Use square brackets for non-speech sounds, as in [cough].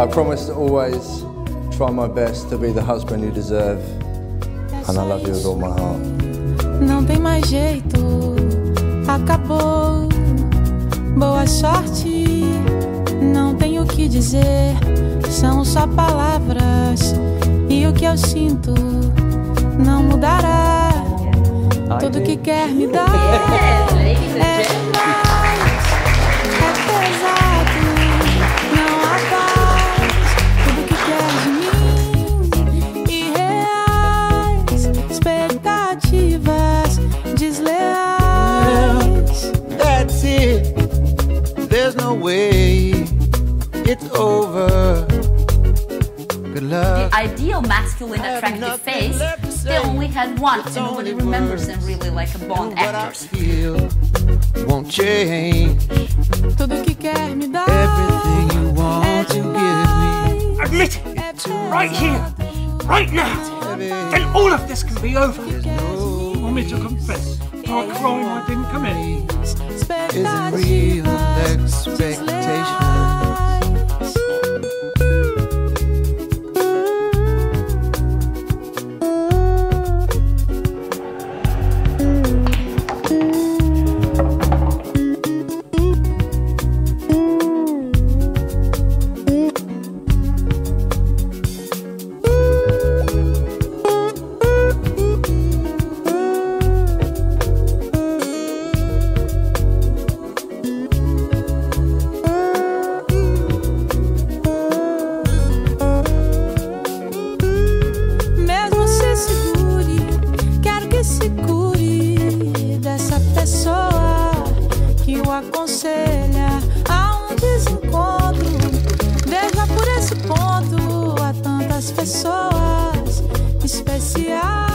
I promise to always try my best to be the husband you deserve. And I love you with all my heart. Não tem mais jeito, acabou. Boa sorte, não tenho o que dizer. São só palavras e o que eu sinto não mudará. Tudo que quer me [laughs] dar é demais, There's no way it's over. Good luck. The ideal masculine attractive face, they only had one, and nobody remembers them really like a Bond What actors. feel won't change. Tudo que quer me dar Everything you want é to give me. Admit it, right here, right now. Then all of this can be over. Want me to confess to a crime I didn't commit? Isn't real amigo aconselha a um desencontro. Veja por esse ponto a tantas pessoas especiais.